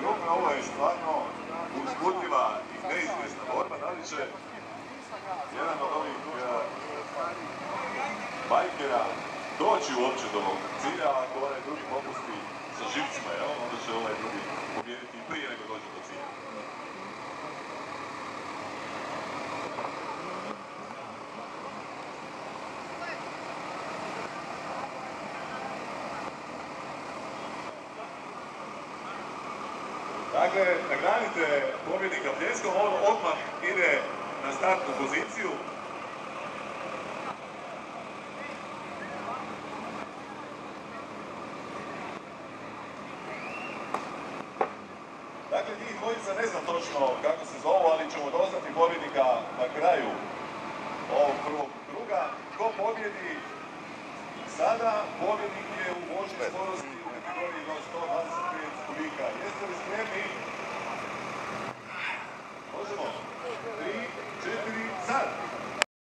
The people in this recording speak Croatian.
Druga, ovo je stvarno uzbudljiva i neizvjesna borba, da li će jedan od ovih eh, bajkera doći uopće do ovog cilja, ako ovaj drugi popusti sa živcima Dakle, nagradite pobjednika pljeskom, on odmah ide na startnu poziciju. Dakle, njih dvojica ne znam točno kako se zovu, ali ćemo doznati pobjednika na kraju ovog prvog kruga. Ko pobjedi sada, pobjednik je u vožnji skoro